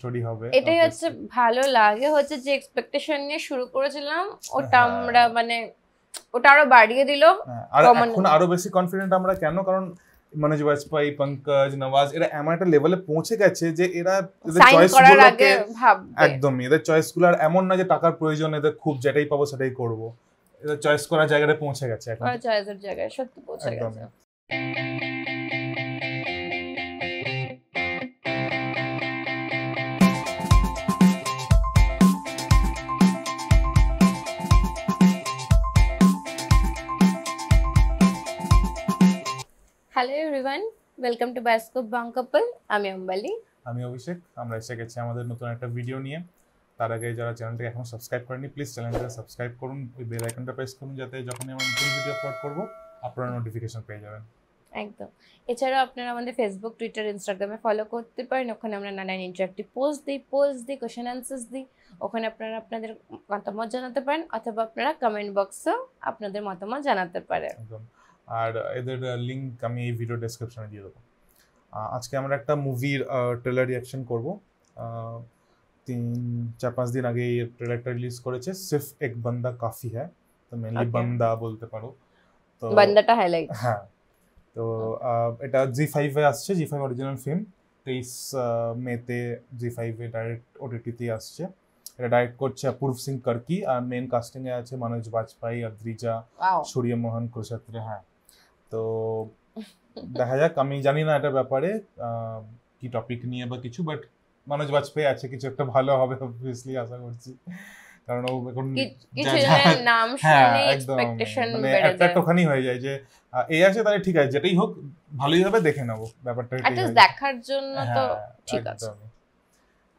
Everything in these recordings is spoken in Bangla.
স্টোরি হবে এটাই হচ্ছে ভালো লাগে হচ্ছে যে এক্সপেকটেশন নিয়ে শুরু করেছিলাম ওটা হ্যাঁ। আমরা মানে ওটা আরও বাড়িয়ে দিল হ্যাঁ, আর এখন আরও বেশি কনফিডেন্ট আমরা কেন? কারণ মনোজ বাজপাই পঙ্কজ নওয়াজ এরা এমন একটা লেভেলে পৌঁছে গেছে যে এরা চয়েস করার আগে একদমই এদের চয়েসগুলো আর এমন না যে টাকার প্রয়োজন এদের খুব যেটাই পাবো সেটাই করব। এদের চয়েস করার জায়গাটা পৌঁছে গেছে এখন। চয়েসের জায়গায় সত্যি পৌঁছে। গেছে। Welcome to bioscope bong couple আমি অম্বালি। আমি অভিষেক। আমরা এসে গেছি আমাদের নতুন একটা ভিডিও নিয়ে। তার আগে যারা চ্যানেলটাকে এখন সাবস্ক্রাইব করেনি প্লিজ চ্যানেলটাকে সাবস্ক্রাইব করুন। ওই বেল আইকনটা প্রেস করুন যাতে যখনই আমরা নতুন ভিডিও আপলোড করব আপনারা নোটিফিকেশন পেয়ে যাবেন। একদম। এছাড়াও আপনারা আমাদের ফেসবুক টুইটার ইনস্টাগ্রামে ফলো করতে পারেন। ওখানে আমরা নানান ইন্টারাক্টিভ পোস্ট দিই পোস্ট দিই কোয়েশ্চেন অ্যান্সার্স দিই। ওখানে আপনারা আপনাদের মতামত জানাতে পারেন অথবা আপনারা কমেন্ট বক্সেও আপনাদের মতামত জানাতে পারেন। একদম। আর এদের লিংক আমি এই ভিডিও ডেসক্রিপশনে দিয়ে দেবো। আহ, আজকে আমরা একটা মুভির ট্রেলার রিয়াকশন করব। আহ, তিন চার পাঁচ দিন আগে এই ট্রেলারটা রিলিজ করেছে সিফ এক বান্দা কাফি হ্যাঁ তো মেনলি Okay. বান্দা বলতে পারো। তো বান্দাটা হাইলাইট হ্যাঁ। তো আহ, এটা জি ফাইভে আসছে জি ফাইভ অরিজিনাল ফিল্ম তেইশ মেতে জি ফাইভে ডাইরেক্ট ওটিটিতে আসছে। এটা ডাইরেক্ট করছে অপূর্ব সিং কার্কি আর মেন কাস্টিং এ আছে মনোজ বাজপেয়ী অদ্রিজা ওয়াও সূর্যমোহন কুরুক্ষেত্রে হ্যাঁ। তো দেখা যাক আমি জানি না এটার ব্যাপারে কি টপিক নিয়ে বা কিছু বাট মনোজ বাজপেয়ী আছে কিছু একটা ভালো হবে অবভিয়াসলি আশা করছি। কারণ ও এখন নাম হ্যাঁ শুনে এক্সপেকটেশন মানে হয়ে যায় যে এই আছে তাহলে ঠিক আছে যেটাই হোক ভালোই হবে দেখে নেব ব্যাপারটা দেখার জন্য তো হ্যাঁ, ঠিক আছে।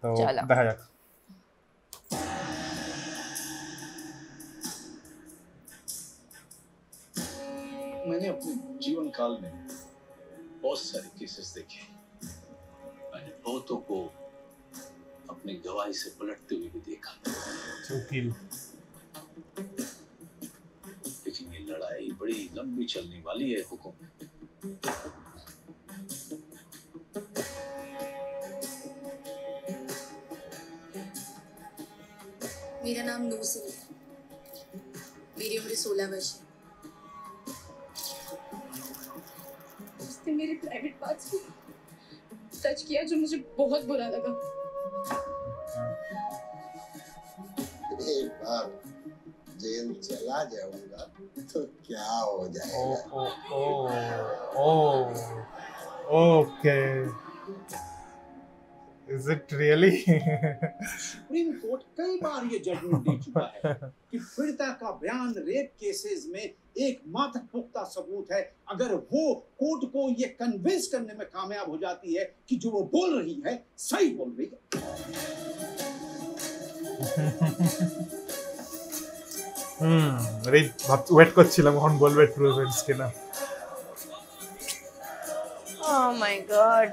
তো দেখা যাক। मैंने अपने जीवन काल में बहुत सारे केसेस देखे मैंने बहुतों को अपनी गवाही से पलटते हुए भी देखा। लेकिन ये लड़ाई बड़ी लंबी चलने वाली है हुकुम। मेरा नाम नूसिल है। मेरी उम्र सोलह वर्ष है। उसने मेरी प्राइवेट पार्ट्स को टच किया जो मुझे बहुत बुरा लगा। एक बार जेल चला जाऊँगा तो क्या हो जाएगा? ओ, ओ, ओ, ओ, okay. is it really Supreme Court कई बार ये जजमेंट दे चुका है कि पीड़िता का बयान रेप केसेस में एकमात्र पुख्ता सबूत है अगर वो कोर्ट को ये कन्विंस करने में कामयाब हो जाती है कि जो वो बोल रही है सही बोल रही है হুম এই ভাব ওয়েট করছিলাম কখন বলবে ট্রু ইভেন্টস কিনা ও মাই গড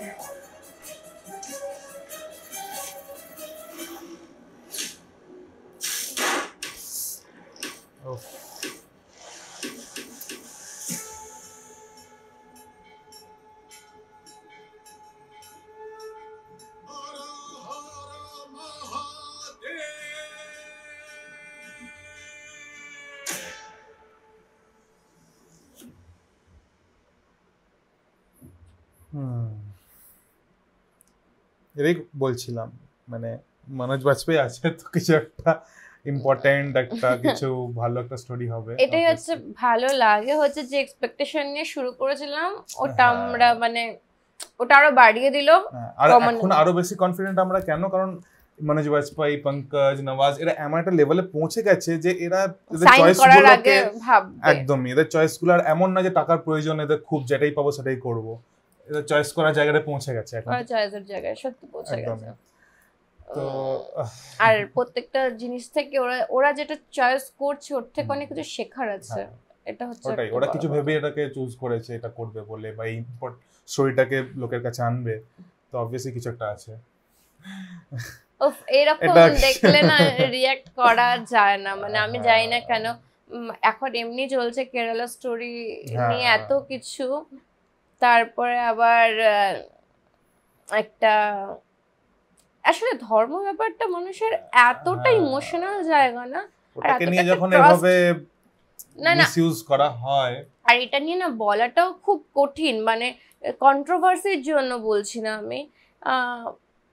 এটাই বলছিলাম মানে মনোজ বাজপেয়ী আছে তো কিছু একটা ইম্পর্টেন্ট একটা কিছু ভালো একটা স্টোরি হবে এটাই হচ্ছে ভালো লাগে হচ্ছে যে এক্সপেকটেশন নিয়ে শুরু করেছিলাম ওটা হ্যাঁ। আমরা মানে ওটা আরও বাড়িয়ে দিল হ্যাঁ, আর এখন আরও বেশি কনফিডেন্ট আমরা কেন? কারণ মনোজ বাজপেয়ী পঙ্কজ নওয়াজ এরা এমন একটা লেভেলে পৌঁছে গেছে যে এরা চয়েস করার আগে ভাববে। একদমই এদের চয়েসগুলো আর এমন না যে টাকার প্রয়োজন এদের খুব যেটাই পাবো সেটাই করব। চয়েস করার জায়গাটা পৌঁছে গেছে এখন। চয়েসের জায়গায় সত্যি পৌঁছে গেছে। তো আর প্রত্যেকটা জিনিস থেকে ওরা ওরা যেটা চয়েস করছে ওর থেকে অনেক কিছু শেখার আছে। হ্যাঁ। এটা হচ্ছে ওটাই ওরা কিছু ভেবে এটাকে চুজ করেছে এটা করবে বলে বা এই স্টোরিটাকে লোকের কাছে আনবে তো অবভিয়াসলি কিছু একটা আছে। এরকম দেখলে না রিয়াক্ট করা যায় না। মানে আমি জানি না হ্যাঁ। কেন এখন এমনি চলছে কেরালা স্টোরি হ্যাঁ, নিয়ে এত হ্যাঁ। কিছু। তারপরে আবার একটা আসলে ধর্ম ব্যাপারটা মানুষের এতটা হ্যাঁ। ইমোশনাল জায়গা না ওটাকে নিয়ে যখন এভাবে না না। করা হয়। আর এটা নিয়ে না বলাটাও খুব কঠিন মানে কন্ট্রোভার্সির জন্য বলছি না আমি। আহ,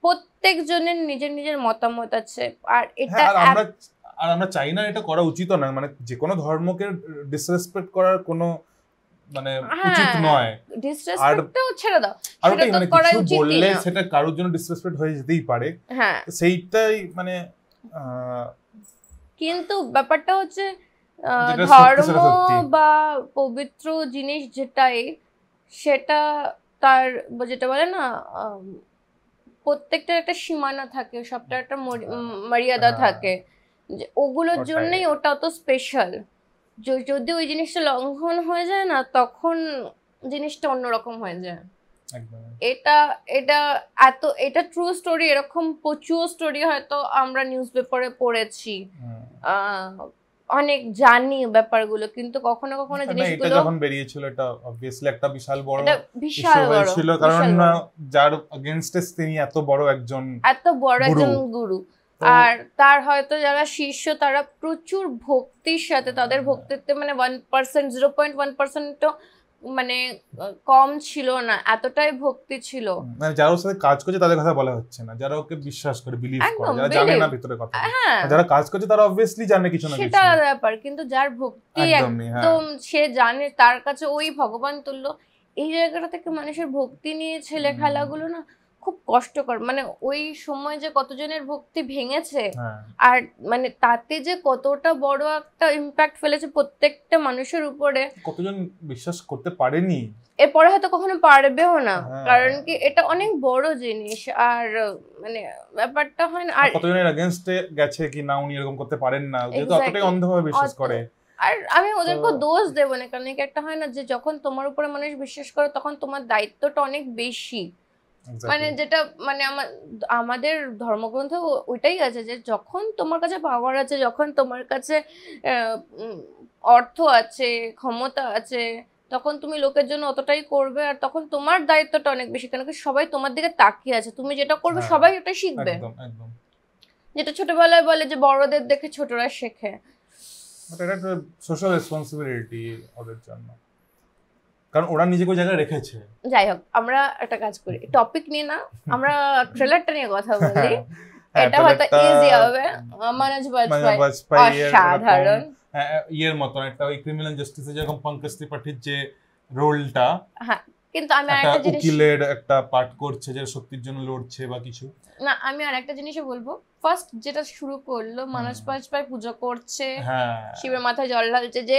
প্রত্যেকজনের নিজের নিজের মতামত আছে আর এটা হ্যাঁ আমরা আর আমরা চাই না এটা করা উচিত না মানে যে কোনো ধর্মকে ডিসরেসপেক্ট করার কোনো মানে উচিত হ্যাঁ, নয় ডিসরেসপেক্টটাও ছেড়ে দাও। আর ওটাই মানে কিছু বললে সেটা কারোর জন্য ডিসরেসপেক্ট হয়ে যেতেই পারে। হ্যাঁ। সেইটাই মানে কিন্তু ব্যাপারটা হচ্ছে ধর্ম বা পবিত্র জিনিস যেটাই সেটা তার যেটা বলে না প্রত্যেকটার একটা সীমানা থাকে সবটার একটা মর্যাদা হ্যাঁ। থাকে। ওগুলোর জন্যই ওটা অত স্পেশাল যদি ওই জিনিসটা লঙ্ঘন হয়ে যায় না তখন জিনিসটা অন্যরকম হয়ে যায়। এটা এটা এত এটা ট্রু স্টোরি এরকম প্রচুর স্টোরি হয়তো আমরা নিউজ পেপারে পড়েছি আহ, অনেক জানি ব্যাপারগুলো কিন্তু কখনো কখনো না, এটা জিনিসগুলো যখন বেরিয়েছিল এটা অবভিয়াসলি একটা বিশাল বড় বিশাল বড় হয়েছিল। কারণ যার এগেনস্টে তিনি এত বড় একজন এত বড় একজন গুরু আর তার হয়তো যারা শিষ্য তারা প্রচুর ভক্তির সাথে তাদের ভক্তিত্বে মানে one percent zero point one percent মানে কম ছিল না এতটাই ভক্তি ছিল। মানে যারা ওর সাথে কাজ করছে তাদের কথা বলা হচ্ছে না যারা ওকে বিশ্বাস করে বিলিভ করে যারা জানে না ভিতরে কথা। হ্যাঁ। যারা কাজ করছে তারা অবভিয়াসলি জানে কিছু না কিছু। সেটা আলাদা ব্যাপার কিন্তু যার ভক্তি হ্যাঁ। একদম সে জানে তার কাছে ওই ভগবান তুল্য। এই জায়গাটা থেকে মানুষের ভক্তি নিয়ে ছেলে। খেলাগুলো না খুব কষ্টকর। মানে ওই সময় যে কতজনের ভক্তি ভেঙেছে হ্যাঁ। আর মানে তাতে যে কতটা বড় একটা ইম্প্যাক্ট ফেলেছে প্রত্যেকটা মানুষের উপরে কতজন বিশ্বাস করতে পারেনি? এরপরে হয়তো কখনো পারবেও না। হ্যাঁ। কারণ কি এটা অনেক বড় জিনিস। আর মানে ব্যাপারটা হয় না। আর কতজনের এগেনস্টে গেছে কি না উনি এরকম করতে পারেন না? যেহেতু. অতটাই অন্ধভাবে বিশ্বাস করে। আর আমি ওদেরকে দোষ দেবো না। কারণ কি একটা হয় না যে যখন তোমার উপরে মানুষ বিশ্বাস করে তখন তোমার দায়িত্বটা অনেক বেশি. মানে যেটা মানে আমাদের ধর্মগ্রন্থ ওইটাই আছে যে যখন তোমার কাছে পাওয়ার আছে যখন তোমার কাছে অর্থ আছে ক্ষমতা আছে তখন তুমি লোকের জন্য অতটাই করবে আর তখন তোমার দায়িত্বটা অনেক বেশি। কেন কি সবাই তোমার দিকে তাকিয়ে আছে। তুমি যেটা করবে হ্যাঁ, সবাই ওটা শিখবে। যেটা ছোটবেলায় বলে যে বড়দের দেখে ছোটরা শেখে। এটা একটা সোশ্যাল রেসপন্সিবিলিটি ওদের জন্য। কারণ ওরা নিজেকে ওই জায়গায় রেখেছে। যাই হোক আমরা একটা কাজ করি। টপিক নিয়ে না আমরা ট্রেলারটা নিয়ে কথা বলি। হ্যাঁ, এটা হয়তো ইজি হবে। মানজ মানে এর অসাধারণ। হ্যাঁ, ইয়ের মতন একটা ওই ক্রিমিনাল জাস্টিসে যেরকম পঙ্কজ ত্রিপাঠীর যে রোলটা কিন্তু আমি আরেকটা জিনিস উকিলের একটা পার্ট করছে যে সত্যির জন্য লড়ছে বা কিছু। না আমি আরেকটা বলব। ফার্স্ট যেটা শুরু করল বাজপেয়ী পুজো করছে হ্যাঁ। শিবের মাথায় জল ঢালছে যে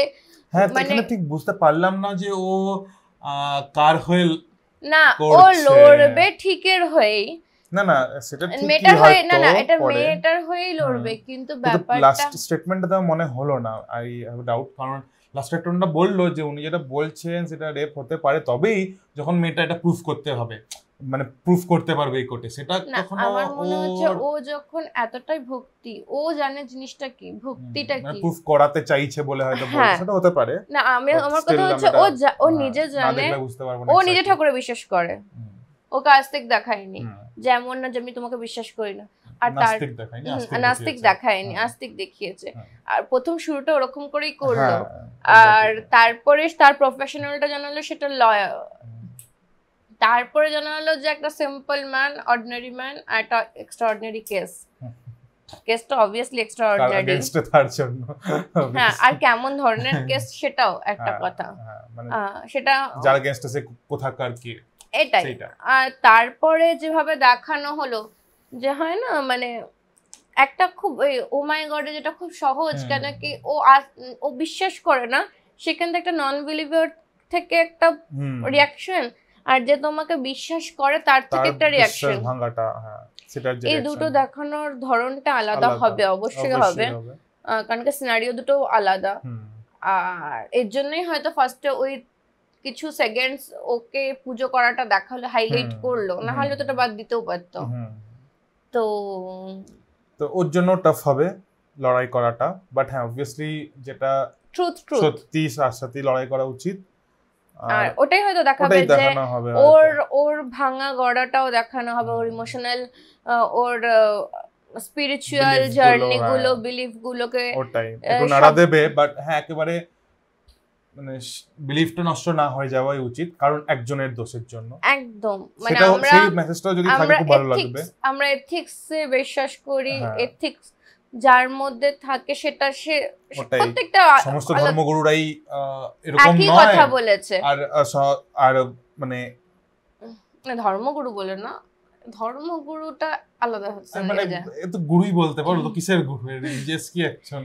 হ্যাঁ মানে- ঠিক বুঝতে পারলাম না যে ও কার হয়ে না ও লড়বে ঠিকের হয়েই। না না সেটা মেয়েটার হয়ে না না এটা। মেয়েটার হয়েই লড়বে কিন্তু কিন্তু ব্যাপারটা লাস্ট স্টেটমেন্টটা তো মনে হলো না আই হ্যাভ ডাউট কারণ লাস্ট স্টেটমেন্টটা বলল যে উনি যেটা বলছেন সেটা রেপ হতে পারে তবেই যখন মেয়েটা এটা প্রুফ করতে হবে মানে প্রুফ করতে পারবে এই কোর্টে সেটা না কখনো আমার মনে হচ্ছে ও যখন এতটাই ভক্তি ও জানে জিনিসটা কি ভক্তিটা মানে কি? প্রুফ করাতে চাইছে বলে হয়তো বলছে হ্যাঁ। সেটা হতে পারে। না আমি আমার কথা হচ্ছে ও ও নিজে জানে বুঝতে পারব ও নিজে। ঠাকুরে বিশ্বাস করে। ও ওকে আস্তিক দেখায়নি। যেমন না যে আমি তোমাকে বিশ্বাস করি না। আর তার নাস্তিক দেখায়নি নাস্তিক দেখিয়েছে। হ্যাঁ, আস্তিক দেখিয়েছে। হ্যাঁ। আর প্রথম শুরুটা ওরকম করেই করল। হ্যাঁ, আর তারপরে তার প্রফেশনালটা জানালো সেটা লয়ার তারপরে জানালো যে একটা সিম্পল ম্যান অর্ডিনারি ম্যান আর একটা এক্সট্রা অর্ডিনারি কেস কেসটা অবভিয়াসলি এক্সট্রা তার অর্ডিনারি তার জন্য। হ্যাঁ আর কেমন ধরনের কেস সেটাও একটা কথা। মানে সেটা যার এ সে কোথাকার কি? এটাই। আর তারপরে যেভাবে দেখানো হলো যে হয় না মানে একটা খুব ও মাই গডে যেটা খুব সহজ কেন কি ও ও বিশ্বাস করে না সেখান থেকে একটা নন বিলিভার থেকে একটা। রিয়াকশন আর যে তোমাকে বিশ্বাস করে তার থেকে একটা রিয়াকশন ভাঙাটা হ্যাঁ সেটার যে এই দুটো দেখানোর ধরনটা আলাদা হবে অবশ্যই হবে। কারণ কি সিনারিও দুটো আলাদা। আর এর জন্যই হয়তো ফার্স্টে ওই কিছু সেকেন্ডস ওকে পুজো করাটা দেখাল হাইলাইট করল না হলে তো বাদ দিতেও পারতো। তো তো ওর জন্য টাফ হবে লড়াই করাটা বাট হ্যাঁ অবভিয়াসলি যেটা ট্রুথ ট্রুথ সত্যি সাথে লড়াই করা উচিত আর ওটাই হয়তো দেখাবে যে ওর ওর ভাঙা গড়াটাও দেখানো হবে ওর। ইমোশনাল ওর স্পিরিচুয়াল জার্নি গুলো হ্যাঁ। বিলিফ গুলোকে ওটাই একটু নাড়া দেবে বাট হ্যাঁ একেবারে মানে বিলিফটা নষ্ট না হয়ে যাওয়াই উচিত কারণ একজনের দোষের জন্য। একদম। মানে আমরা সেই মেসেজটাও যদি থাকে খুব ভালো লাগবে। আমরা এথিক্সে বিশ্বাস করি হ্যাঁ। এথিক্স যার মধ্যে থাকে সেটা সে প্রত্যেকটা সমস্ত ধর্মগুরুরাই এরকম নয়। কথা বলেছে। আর আর মানে ধর্মগুরু বলে না ধর্মগুরুটা আলাদা হচ্ছে মানে এ তো গুরুই বলতে পারো তো কিসের গুরু? রিলিজিয়াস কি একজন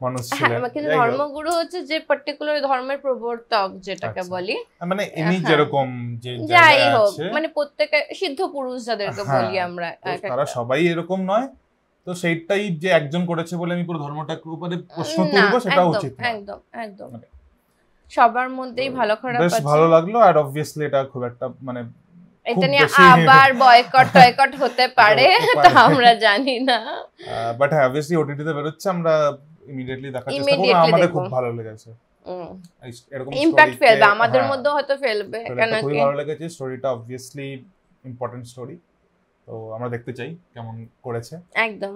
মানুষ ছিলেন কিন্তু ধর্মগুরু হচ্ছে যে পার্টিকুলার ধর্মের প্রবর্তক যেটাকে আচ্ছা। বলি। মানে ইনি হ্যাঁ। যেরকম যে যাই হোক মানে প্রত্যেকে সিদ্ধ পুরুষ যাদেরকে হ্যাঁ, বলি আমরা তারা সবাই এরকম নয়। তো সেইটাই যে একজন করেছে বলে আমি পুরো ধর্মটাকে উপরে প্রশ্ন তুলবো সেটা উচিত একদম একদম। মানে- সবার মধ্যেই ভালো খারাপ বেশ ভালো লাগল আর অবভিয়াসলি এটা খুব একটা মানে এটা নিয়ে আবার বয়কট টয়কট হতে পারে তা আমরা জানি না। বাট হ্যাঁ অবভিয়াসলি ওটিটিতে বেরোচ্ছে আমরা ইমিডিয়েটলি দেখার চেষ্টা করব আমাদের খুব ভালো লেগেছে। এরকম ইম্প্যাক্ট ফেলবে আমাদের হ্যাঁ, মধ্যেও হয়তো ফেলবে কেন এটা খুবই ভালো লেগেছে স্টোরিটা অবভিয়াসলি ইম্পর্টেন্ট স্টোরি তো আমরা দেখতে চাই কেমন করেছে। একদম।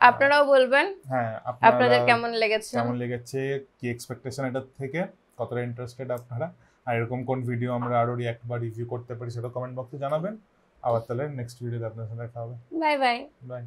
আপনারাও বলবেন হ্যাঁ আপনাদের কেমন লেগেছে? কেমন লেগেছে কি এক্সপেকটেশন এটার থেকে কতটা ইন্টারেস্টেড আপনারা আর এরকম কোন ভিডিও আমরা আরও রিয়াক্ট বা রিভিউ করতে পারি সেটা কমেন্ট বক্সে জানাবেন। আবার তাহলে নেক্সট ভিডিওতে আপনার সাথে দেখা হবে। Bye bye bye